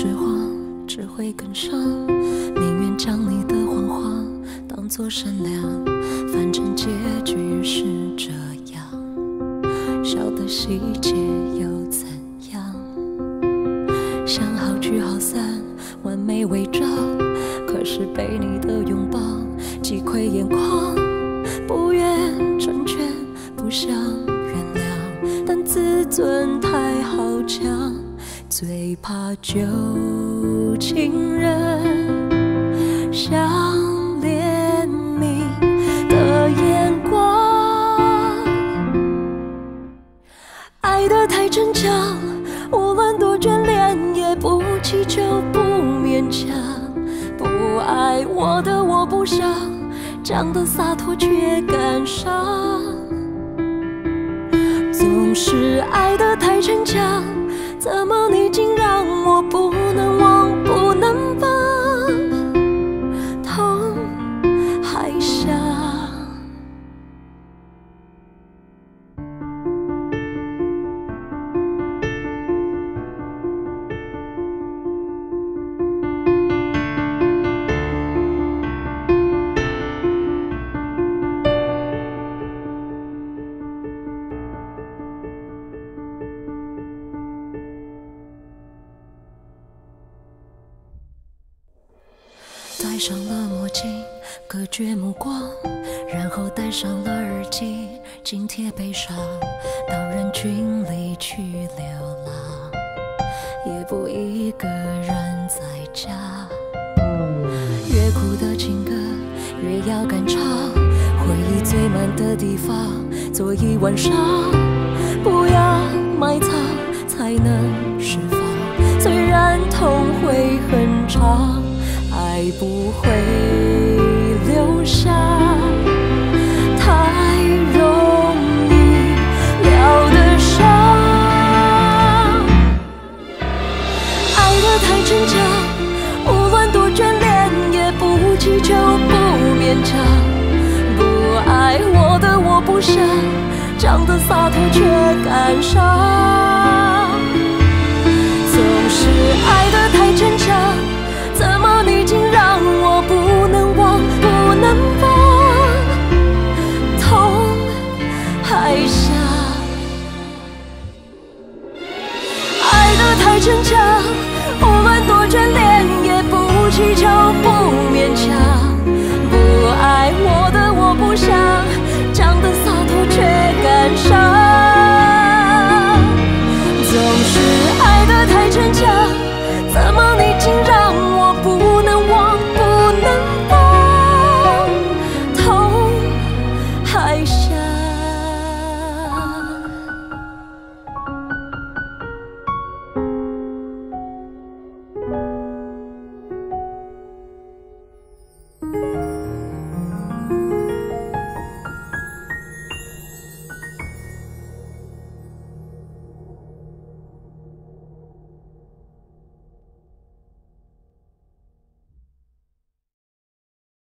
是谎，只会更伤。宁愿将你的谎话当作善良，反正结局是这样。笑的细节又怎样？想好聚好散，完美伪装，可是被你的拥抱击溃眼眶。不愿成全，不想原谅，但自尊太好强，最怕旧情人像怜悯的眼光。爱得太逞强，无论多眷恋，也不祈求，不勉强。不爱我的我不想，讲的洒脱却感伤。总是爱得太逞强，怎么你竟让我不能戴上了墨镜，隔绝目光，然后戴上了耳机，紧贴悲伤，到人群里去流浪，也不一个人在家。越苦的情歌越要敢唱，回忆最满的地方，坐一晚上，不要埋藏，才能释放。虽然。爱不会留下太容易疗的伤，爱得太逞强，无论多眷恋，也不祈求，不勉强。不爱我的我不想，讲的洒脱却感伤。